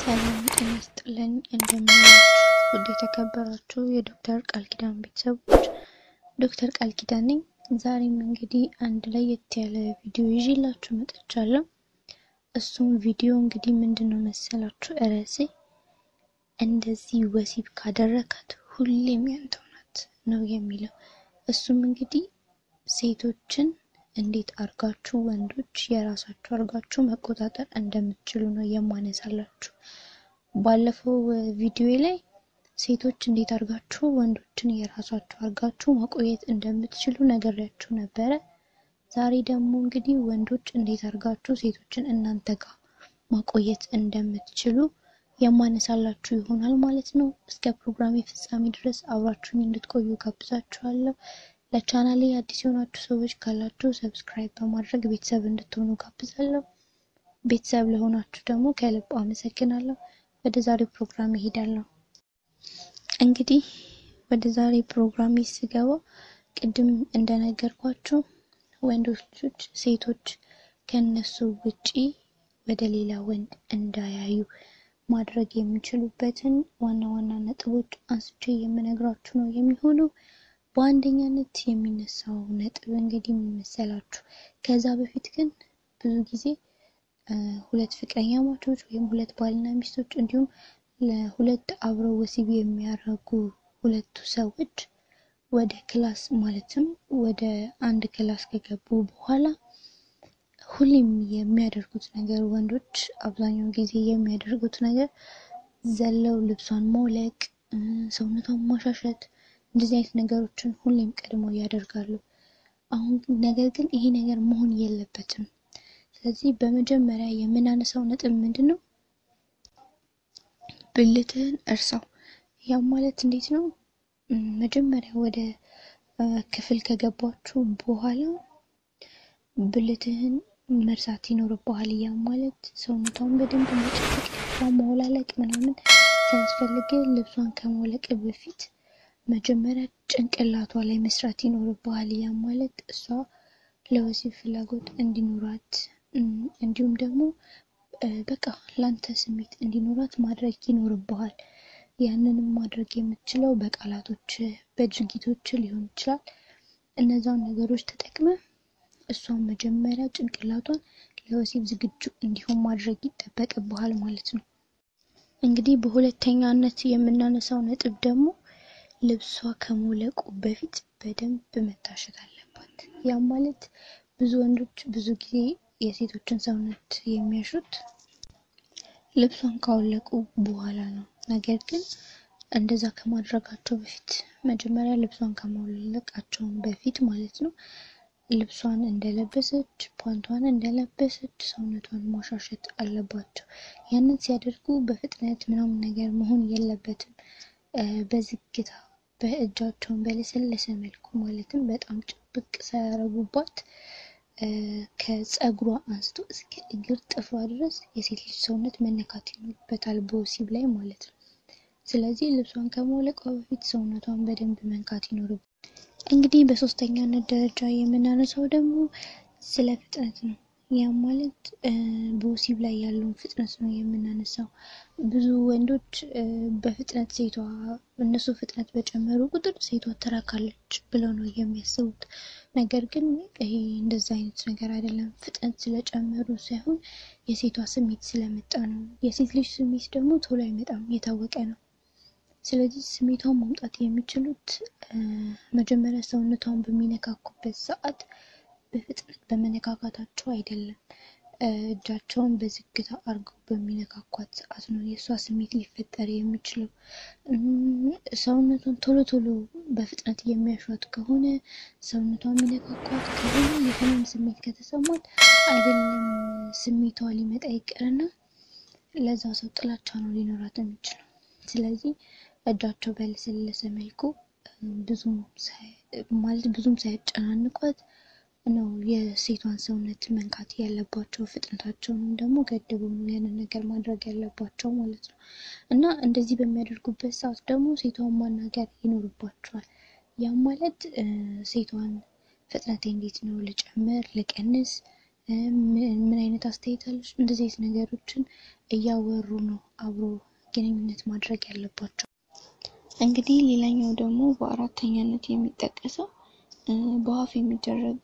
ሰላም ጤና ይስጥልኝ። እንደምናችሁ ውድ የተከበራችሁ የዶክተር ቃል ኪዳን ቤተሰቦች ዶክተር ቃል ኪዳን ነኝ። ዛሬም እንግዲህ አንድ ለየት ያለ ቪዲዮ ይዤላችሁ መጥቻለሁ። እሱም ቪዲዮ እንግዲህ ምንድን ነው መሰላችሁ ርዕሴ እንደዚህ ወሲብ ካደረካት ሁሌም ያንተው ናት ነው የሚለው። እሱም እንግዲህ ሴቶችን እንዴት አርጋችሁ ወንዶች የራሳችሁ አርጋችሁ መቆጣጠር እንደምትችሉ ነው የማነሳላችሁ። ባለፈው ቪዲዮ ላይ ሴቶች እንዴት አርጋችሁ ወንዶችን የራሳችሁ አርጋችሁ ማቆየት እንደምትችሉ ነግሬያችሁ ነበረ። ዛሬ ደግሞ እንግዲህ ወንዶች እንዴት አርጋችሁ ሴቶችን እናንተ ጋር ማቆየት እንደምትችሉ የማነሳላችሁ ይሆናል ማለት ነው። እስከ ፕሮግራሜ ፍጻሜ ድረስ አብራችሁኝ እንድትቆዩ ጋብዛችኋለሁ። ለቻናሌ አዲስ የሆናችሁ ሰዎች ካላችሁ subscribe በማድረግ ቤተሰብ እንድትሆኑ ጋብዛለሁ። ቤተሰብ ለሆናችሁ ደግሞ ከልብ አመሰግናለሁ። ወደ ዛሬው ፕሮግራም ይሄዳለሁ። እንግዲህ ወደ ዛሬ ፕሮግራም ስገባ ቅድም እንደነገርኳችሁ ወንዶች ሴቶች ከነሱ ውጪ ወደ ሌላ ወንድ እንዳያዩ ማድረግ የሚችሉበትን ዋና ዋና ነጥቦች አንስቼ የምነግራችሁ ነው የሚሆነው። በአንደኛነት የሚነሳው ነጥብ እንግዲህ ምን መሰላችሁ? ከዛ በፊት ግን ብዙ ጊዜ ሁለት ፍቅረኛማቾች ወይም ሁለት ባልና ሚስቶች እንዲሁም ለሁለት አብረው ወሲብ የሚያደርጉ ሁለቱ ሰዎች ወደ class ማለትም ወደ አንድ class ከገቡ በኋላ ሁሌም የሚያደርጉት ነገር ወንዶች አብዛኛውን ጊዜ የሚያደርጉት ነገር ዘለው ልብሷን ማውለቅ፣ ሰውነቷን ማሻሸት እንደዚህ አይነት ነገሮችን ሁሌም ቀድመው ያደርጋሉ። አሁን ነገር ግን ይሄ ነገር መሆን የለበትም። ስለዚህ በመጀመሪያ የምናነሳው ነጥብ ምንድን ነው? ብልትህን እርሳው። ያም ማለት እንዴት ነው? መጀመሪያ ወደ ክፍል ከገባችሁ በኋላ ብልትህን መርሳት ይኖርብሃል። ያም ማለት ሰውነቷን በደንብ መጨበቅ፣ ማውላለቅ ምናምን ሳያስፈልግ ልብሷን ከማውለቅ በፊት መጀመሪያ ጭንቅላቷ ላይ መስራት ይኖርብሃል። ያ ማለት እሷ ለወሲብ ፍላጎት እንዲኖራት እንዲሁም ደግሞ በቃ ላንተ ስሜት እንዲኖራት ማድረግ ይኖርብሃል። ያንንም ማድረግ የምትችለው በቃላቶች፣ በድርጊቶች ሊሆን ይችላል። እነዛን ነገሮች ተጠቅመ እሷን መጀመሪያ ጭንቅላቷን ለወሲብ ዝግጁ እንዲሆን ማድረግ ይጠበቅብሃል ማለት ነው። እንግዲህ በሁለተኛነት የምናነሳው ነጥብ ደግሞ ልብሷ ከመውለቁ በፊት በደንብ መታሸት አለባት። ያም ማለት ብዙ ወንዶች ብዙ ጊዜ የሴቶችን ሰውነት የሚያሹት ልብሷን ካወለቁ በኋላ ነው። ነገር ግን እንደዛ ከማድረጋቸው በፊት መጀመሪያ ልብሷን ከማውለቃቸውን በፊት ማለት ነው ልብሷን እንደለበሰች ፓንቷን እንደለበሰች ሰውነቷን ማሻሸት አለባቸው። ያንን ሲያደርጉ በፍጥነት ምናምን ነገር መሆን የለበትም። በዝግታ በእጃቸውን በለሰለሰ መልኩ ማለትም በጣም ጭብቅ ሳያረጉባት ከፀጉሯ አንስቶ እስከ እግር ጥፍሯ ድረስ የሴት ልጅ ሰውነት መነካት ይኖርበታል በወሲብ ላይ ማለት ነው። ስለዚህ ልብሷን ከማውለቋ በፊት ሰውነቷን በደንብ መንካት ይኖርበታል። እንግዲህ በሶስተኛነት ደረጃ የምናነሳው ደግሞ ስለ ፍጥነት ነው። ያም ማለት በወሲብ ላይ ያለውን ፍጥነት ነው የምናነሳው። ብዙ ወንዶች በፍጥነት ሴቷ እነሱ ፍጥነት በጨመሩ ቁጥር ሴቷ ትረካለች ብለው ነው የሚያስቡት። ነገር ግን ይሄ እንደዛ አይነት ነገር አይደለም። ፍጥነት ስለጨመሩ ሳይሆን የሴቷ ስሜት ስለመጣ ነው። የሴት ልጅ ስሜት ደግሞ ቶሎ አይመጣም፣ የታወቀ ነው። ስለዚህ ስሜቷን ማምጣት የሚችሉት መጀመሪያ ሰውነቷን በሚነካኩበት ሰዓት በፍጥነት በመነካካታቸው አይደለም። እጃቸውን በዝግታ አድርገው በሚነካኳት ሰዓት ነው የእሷ ስሜት ሊፈጠር የሚችለው። ሰውነቷን ቶሎ ቶሎ በፍጥነት የሚያሿት ከሆነ ሰውነቷን የሚነካኳት ከሆነ የህመም ስሜት ከተሰማት አይደለም ስሜቷ ሊመጣ ይቅርና ለዛ ሰው ጥላቻ ነው ሊኖራት የሚችለው። ስለዚህ እጃቸው በለሰለሰ መልኩ ማለት ብዙም ሳያጨናንቋት ነው የሴቷን ሰውነት መንካት ያለባቸው። ፍጥነታቸውንም ደግሞ ገድበው ነው ያንን ነገር ማድረግ ያለባቸው ማለት ነው። እና እንደዚህ በሚያደርጉበት ሰዓት ደግሞ ሴቷን ማናገር ይኖርባቸዋል። ያም ማለት ሴቷን ፍጥነቴ እንዴት ነው ልጨምር፣ ልቀንስ፣ ምን አይነት አስተያየት አለች? እንደዚህ አይነት ነገሮችን እያወሩ ነው አብሮ ግንኙነት ማድረግ ያለባቸው። እንግዲህ ሌላኛው ደግሞ በአራተኛነት የሚጠቀሰው በአፍ የሚደረግ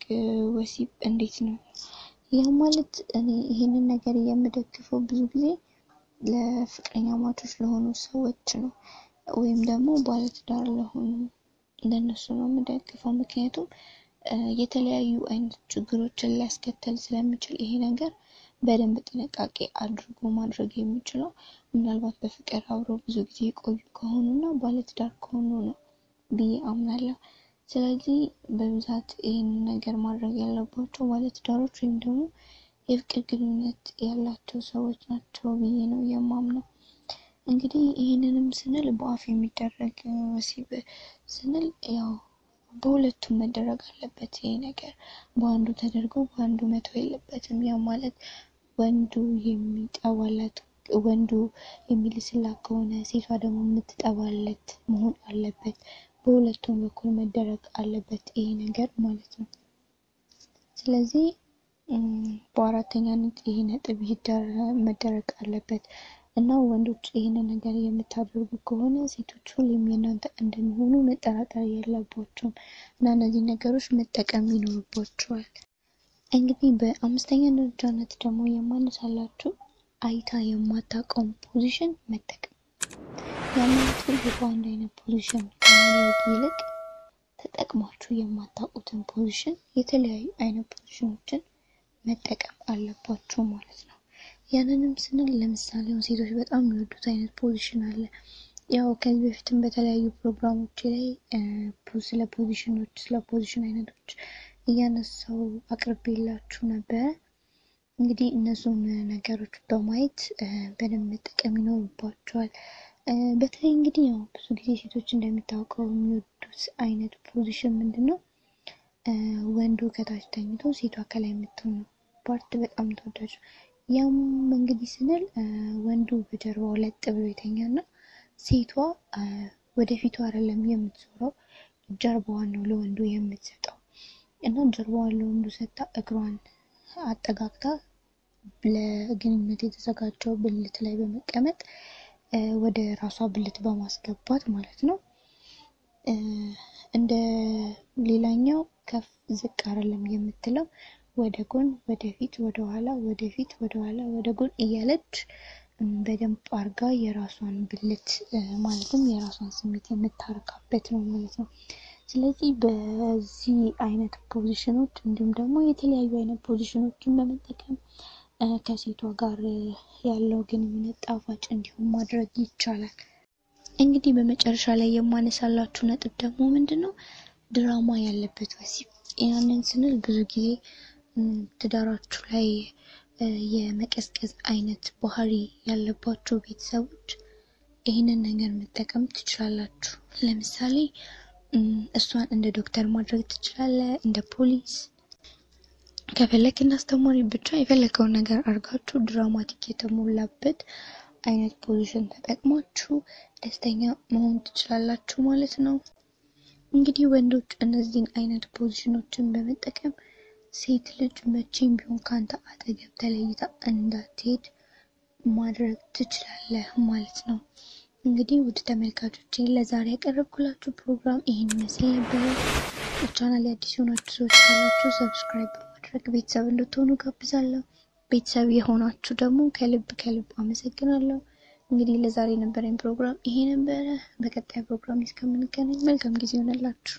ወሲብ እንዴት ነው? ያ ማለት እኔ ይህንን ነገር የምደግፈው ብዙ ጊዜ ለፍቅረኛ ማቾች ለሆኑ ሰዎች ነው፣ ወይም ደግሞ ባለትዳር ለሆኑ ለነሱ ነው የምደግፈው። ምክንያቱም የተለያዩ አይነት ችግሮችን ሊያስከተል ስለሚችል ይሄ ነገር በደንብ ጥንቃቄ አድርጎ ማድረግ የሚችለው ምናልባት በፍቅር አብረው ብዙ ጊዜ የቆዩ ከሆኑ እና ባለትዳር ከሆኑ ነው ብዬ አምናለሁ። ስለዚህ በብዛት ይህንን ነገር ማድረግ ያለባቸው ባለትዳሮች ወይም ደግሞ የፍቅር ግንኙነት ያላቸው ሰዎች ናቸው ብዬ ነው የማምነው። እንግዲህ ይህንንም ስንል በአፍ የሚደረግ ወሲብ ስንል ያው በሁለቱም መደረግ አለበት። ይሄ ነገር በአንዱ ተደርጎ በአንዱ መተው የለበትም። ያ ማለት ወንዱ የሚጠባለት ወንዱ የሚልስላት ከሆነ ሴቷ ደግሞ የምትጠባለት መሆን አለበት። በሁለቱም በኩል መደረግ አለበት ይሄ ነገር ማለት ነው። ስለዚህ በአራተኛነት ይሄ ነጥብ መደረግ አለበት እና ወንዶች ይህንን ነገር የምታደርጉ ከሆነ ሴቶች ሁሌም የእናንተ እንደሚሆኑ መጠራጠር የለባቸውም እና እነዚህ ነገሮች መጠቀም ይኖርባቸዋል። እንግዲህ በአምስተኛ ደረጃነት ደግሞ የማነሳላችሁ አይታ የማታውቀውን position መጠቀም ያ ማለት ሁሉ በአንድ አይነት position ከማድረግ ይልቅ ተጠቅማችሁ የማታውቁትን position የተለያዩ አይነት position ኦችን መጠቀም አለባችሁ ማለት ነው። ያንንም ስንል ለምሳሌ ሴቶች በጣም የሚወዱት አይነት position አለ። ያው ከዚህ በፊትም በተለያዩ ፕሮግራሞች ላይ ስለ position ኦች ስለ position አይነቶች እያነሳው አቅርቤላችሁ ነበረ። እንግዲህ እነሱን ነገሮች በማየት በደንብ መጠቀም ይኖርባቸዋል። በተለይ እንግዲህ ያው ብዙ ጊዜ ሴቶች እንደሚታወቀው የሚወዱት አይነት position ምንድን ነው? ወንዱ ከታች ተኝቶ ሴቷ ከላይ የምትሆን part በጣም ተወዳጅ። ያም እንግዲህ ስንል ወንዱ በጀርባው ለጥ ብሎ የተኛና ሴቷ ወደፊቱ አይደለም የምትዞረው ጀርባዋን ነው ለወንዱ የምትሰጠው እና ጀርባዋን ለወንዱ ሰጥታ እግሯን አጠጋግታ ለግንኙነት የተዘጋጀው ብልት ላይ በመቀመጥ ወደ ራሷ ብልት በማስገባት ማለት ነው። እንደ ሌላኛው ከፍ ዝቅ አይደለም የምትለው ወደ ጎን፣ ወደፊት፣ ወደ ኋላ፣ ወደፊት፣ ወደ ኋላ፣ ወደ ጎን እያለች በደንብ አርጋ የራሷን ብልት ማለትም የራሷን ስሜት የምታርካበት ነው ማለት ነው። ስለዚህ በዚህ አይነት position ኦች እንዲሁም ደግሞ የተለያዩ አይነት position ኦችን በመጠቀም ከሴቷ ጋር ያለው ግንኙነት ጣፋጭ እንዲሁም ማድረግ ይቻላል። እንግዲህ በመጨረሻ ላይ የማነሳላችሁ ነጥብ ደግሞ ምንድን ነው? ድራማ ያለበት ወሲብ። ያንን ስንል ብዙ ጊዜ ትዳራችሁ ላይ የመቀዝቀዝ አይነት ባህሪ ያለባቸው ቤተሰቦች ይህንን ነገር መጠቀም ትችላላችሁ። ለምሳሌ እሷን እንደ ዶክተር ማድረግ ትችላለ፣ እንደ ፖሊስ ከፈለግ እንዳስተማሪ ብቻ የፈለገውን ነገር አድርጋችሁ ድራማቲክ የተሞላበት አይነት position ተጠቅማችሁ ደስተኛ መሆን ትችላላችሁ ማለት ነው። እንግዲህ ወንዶች እነዚህን አይነት position ኦችን በመጠቀም ሴት ልጅ መቼም ቢሆን ከአንተ አጠገብ ተለይታ እንዳትሄድ ማድረግ ትችላለህ ማለት ነው። እንግዲህ ውድ ተመልካቾች ለዛሬ ያቀረብኩላችሁ ፕሮግራም ይህን ይመስል ነበረ። ቻናል አዲስ የሆናችሁ ሰዎች ካላችሁ subscribe በማድረግ ቤተሰብ እንድትሆኑ ጋብዛለሁ። ቤተሰብ የሆናችሁ ደግሞ ከልብ ከልብ አመሰግናለሁ። እንግዲህ ለዛሬ የነበረኝ ፕሮግራም ይሄ ነበረ። በቀጣይ ፕሮግራም እስከምንገናኝ መልካም ጊዜ ይሆንላችሁ።